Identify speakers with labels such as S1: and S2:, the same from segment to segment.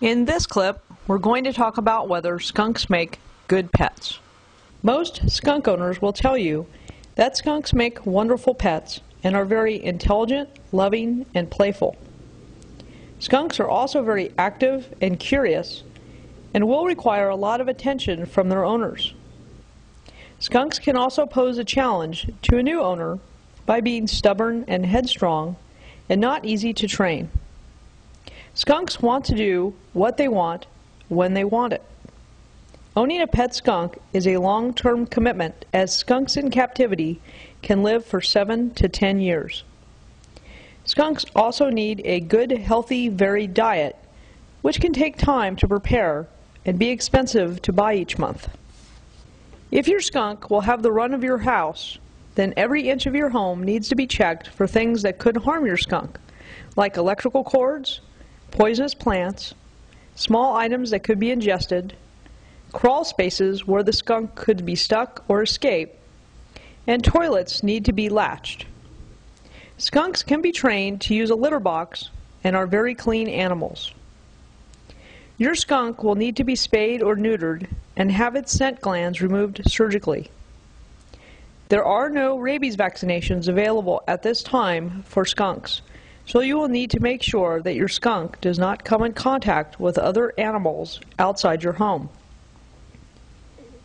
S1: In this clip, we're going to talk about whether skunks make good pets. Most skunk owners will tell you that skunks make wonderful pets and are very intelligent, loving, and playful. Skunks are also very active and curious and will require a lot of attention from their owners. Skunks can also pose a challenge to a new owner by being stubborn and headstrong and not easy to train. Skunks want to do what they want when they want it. Owning a pet skunk is a long-term commitment as skunks in captivity can live for 7 to 10 years. Skunks also need a good, healthy, varied diet, which can take time to prepare and be expensive to buy each month. If your skunk will have the run of your house, then every inch of your home needs to be checked for things that could harm your skunk, like electrical cords, poisonous plants, small items that could be ingested, crawl spaces where the skunk could be stuck or escape, and toilets need to be latched. Skunks can be trained to use a litter box and are very clean animals. Your skunk will need to be spayed or neutered and have its scent glands removed surgically. There are no rabies vaccinations available at this time for skunks, so you will need to make sure that your skunk does not come in contact with other animals outside your home.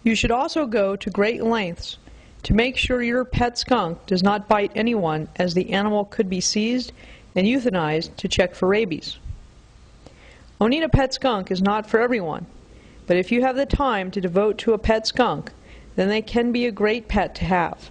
S1: You should also go to great lengths to make sure your pet skunk does not bite anyone as the animal could be seized and euthanized to check for rabies. Owning a pet skunk is not for everyone, but if you have the time to devote to a pet skunk, then they can be a great pet to have.